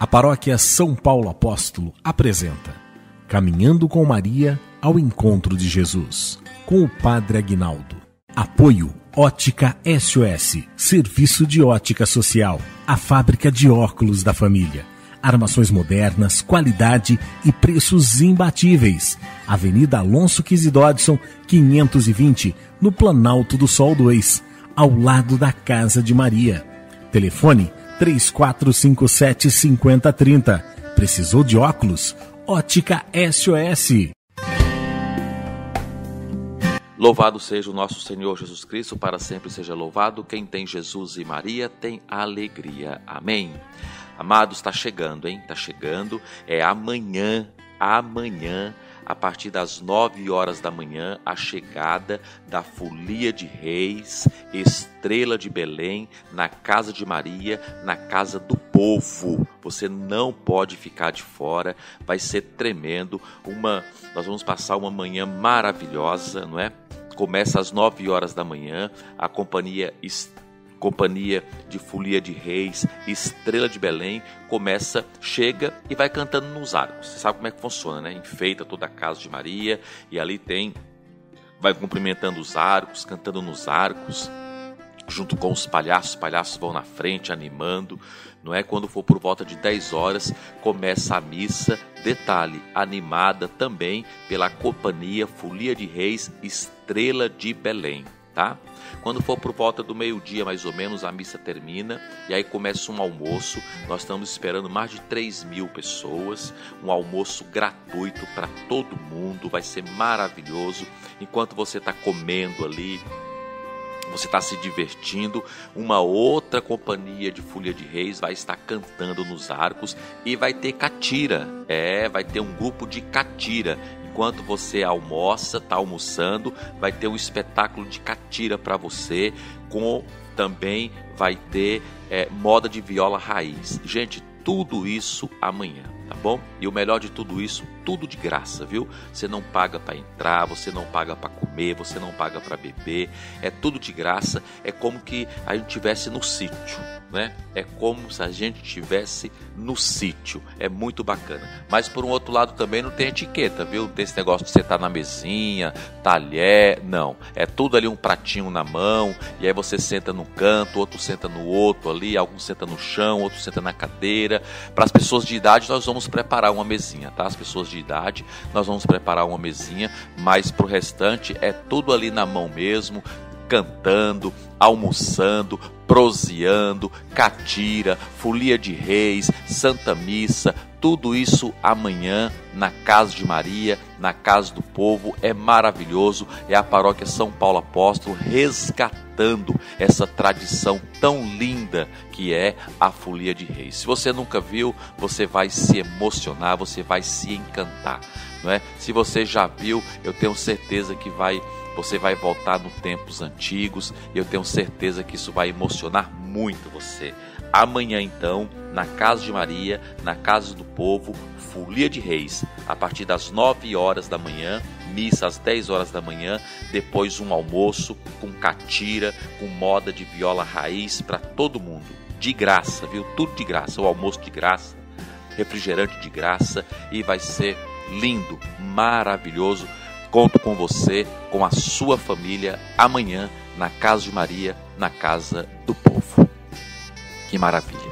A paróquia São Paulo Apóstolo apresenta Caminhando com Maria ao Encontro de Jesus, com o Padre Aguinaldo. Apoio Ótica SOS, Serviço de Ótica Social, a fábrica de óculos da família. Armações modernas, qualidade e preços imbatíveis. Avenida Alonso Quise Dodson, 520, no Planalto do Sol 2, ao lado da Casa de Maria. Telefone 3457 5030. Precisou de óculos? Ótica SOS. Louvado seja o nosso Senhor Jesus Cristo, para sempre seja louvado. Quem tem Jesus e Maria tem alegria. Amém. Amados, está chegando, hein? Está chegando. É amanhã, amanhã a partir das 9 horas da manhã, a chegada da Folia de Reis, Estrela de Belém, na casa de Maria, na casa do povo. Você não pode ficar de fora, vai ser tremendo. Uma, nós vamos passar uma manhã maravilhosa, não é? Começa às 9 horas da manhã, a companhia Estrela companhia de Folia de Reis, Estrela de Belém, começa, chega e vai cantando nos arcos. Você sabe como é que funciona, né? Enfeita toda a casa de Maria e ali tem, vai cumprimentando os arcos, cantando nos arcos, junto com os palhaços. Os palhaços vão na frente animando, não é? Quando for por volta de 10 horas, começa a missa. Detalhe, animada também pela companhia Folia de Reis, Estrela de Belém tá? Quando for por volta do meio-dia, mais ou menos, a missa termina e aí começa um almoço. Nós estamos esperando mais de 3 mil pessoas, um almoço gratuito para todo mundo, vai ser maravilhoso. Enquanto você está comendo ali, você está se divertindo, uma outra companhia de Folha de Reis vai estar cantando nos arcos e vai ter catira. É, vai ter um grupo de catira enquanto você almoça, está almoçando, vai ter um espetáculo de catira para você, com também vai ter é, moda de viola raiz. Gente, tudo isso amanhã, tá bom? E o melhor de tudo isso, tudo de graça, viu? Você não paga para entrar, você não paga para comer, você não paga para beber, é tudo de graça. É como que a gente tivesse no sítio né? É como se a gente tivesse no sítio. É muito bacana. Mas por um outro lado também não tem etiqueta, viu? Não tem esse negócio de estar tá na mesinha, talher, não. É tudo ali um pratinho na mão, e aí você senta num canto, outro senta no outro ali, alguns senta no chão, outro senta na cadeira. Para as pessoas de idade nós vamos preparar uma mesinha, tá? As pessoas de idade nós vamos preparar uma mesinha, mas pro restante é tudo ali na mão mesmo, cantando, almoçando, proseando, catira, folia de reis, santa missa, tudo isso amanhã na casa de Maria, na casa do povo, é maravilhoso. É a paróquia São Paulo Apóstolo resgatando essa tradição tão linda que é a Folia de Reis. Se você nunca viu, você vai se emocionar, você vai se encantar, não é? Se você já viu, eu tenho certeza que vai você vai voltar nos tempos antigos eu tenho certeza que isso vai emocionar muito você. Amanhã, então, na casa de Maria, na casa do povo, Folia de Reis, a partir das 9 horas da manhã, missa às 10 horas da manhã, depois um almoço com catira, com moda de viola raiz para todo mundo, de graça, viu? Tudo de graça, o almoço de graça, refrigerante de graça e vai ser lindo, maravilhoso Conto com você, com a sua família, amanhã, na casa de Maria, na casa do povo. Que maravilha.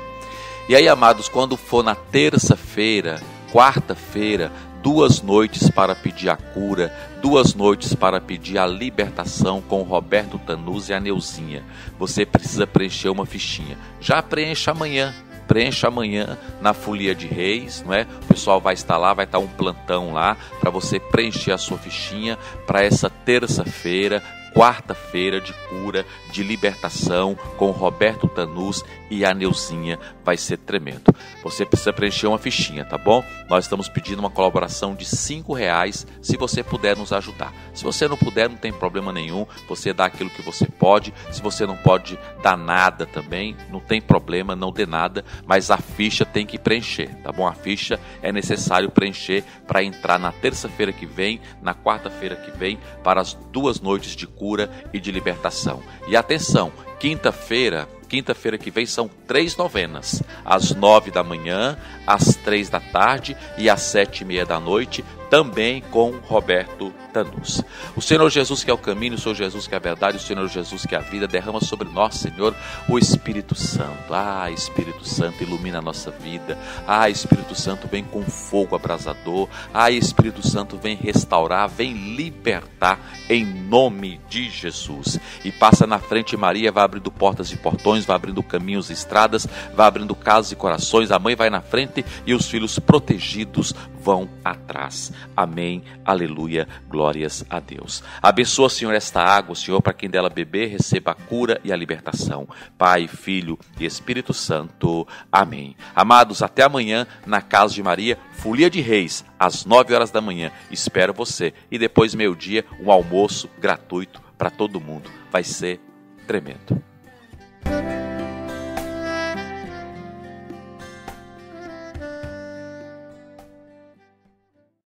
E aí, amados, quando for na terça-feira, quarta-feira, duas noites para pedir a cura, duas noites para pedir a libertação com Roberto Tanuz e a Neuzinha. Você precisa preencher uma fichinha. Já preencha amanhã, preencha amanhã na Folia de Reis, não é? O pessoal vai estar lá, vai estar um plantão lá para você preencher a sua fichinha para essa terça-feira, quarta-feira de cura, de libertação com Roberto Tanus e a Neuzinha. Vai ser tremendo. Você precisa preencher uma fichinha, tá bom? Nós estamos pedindo uma colaboração de cinco reais, se você puder nos ajudar. Se você não puder, não tem problema nenhum. Você dá aquilo que você pode. Se você não pode dar nada também, não tem problema, não dê nada. Mas a ficha tem que preencher, tá bom? A ficha é necessário preencher para entrar na terça-feira que vem, na quarta-feira que vem, para as duas noites de cura cura e de libertação. E atenção, quinta-feira, quinta-feira que vem são três novenas, às nove da manhã, às três da tarde e às sete e meia da noite, também com Roberto Tanus. O Senhor Jesus que é o caminho, o Senhor Jesus que é a verdade, o Senhor Jesus que é a vida, derrama sobre nós, Senhor, o Espírito Santo. Ah, Espírito Santo, ilumina a nossa vida. Ah, Espírito Santo, vem com fogo abrasador. Ah, Espírito Santo, vem restaurar, vem libertar em nome de Jesus. E passa na frente Maria, vai abrindo portas e portões, vai abrindo caminhos e estradas, vai abrindo casas e corações. A mãe vai na frente e os filhos protegidos vão atrás. Amém. Aleluia. Glórias a Deus. Abençoa, Senhor, esta água, Senhor, para quem dela beber, receba a cura e a libertação. Pai, Filho e Espírito Santo. Amém. Amados, até amanhã na casa de Maria, Folia de Reis, às nove horas da manhã. Espero você. E depois, meio-dia, um almoço gratuito para todo mundo. Vai ser tremendo.